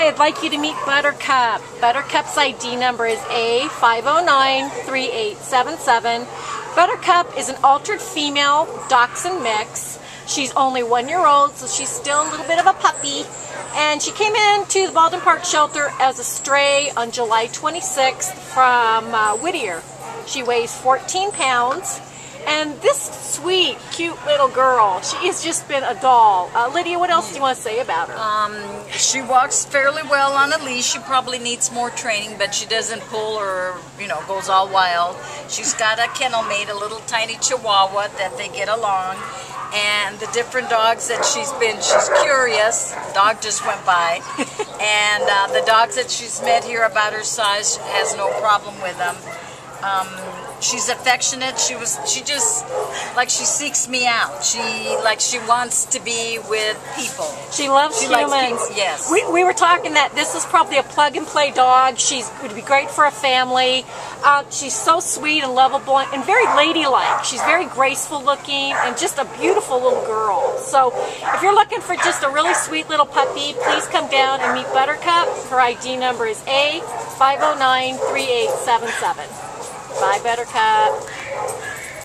Hi, I'd like you to meet Buttercup. Buttercup's ID number is A5093877. Buttercup is an altered female dachshund mix. She's only one year old, so she's still a little bit of a puppy. And she came into the Baldwin Park shelter as a stray on July 26th from uh, Whittier. She weighs 14 pounds. And this sweet, cute little girl, she has just been a doll. Uh, Lydia, what else do you want to say about her? Um, she walks fairly well on a leash. She probably needs more training, but she doesn't pull or, you know, goes all wild. She's got a kennel mate, a little tiny chihuahua that they get along. And the different dogs that she's been, she's curious. The dog just went by. and uh, the dogs that she's met here about her size has no problem with them. Um, she's affectionate. She was, she just, like she seeks me out. She, like she wants to be with people. She loves She humans. people, yes. We, we were talking that this is probably a plug and play dog. She's would be great for a family. Uh, she's so sweet and lovable and very ladylike. She's very graceful looking and just a beautiful little girl. So if you're looking for just a really sweet little puppy, please come down and meet Buttercup. Her ID number is A5093877. Bye, Buttercup.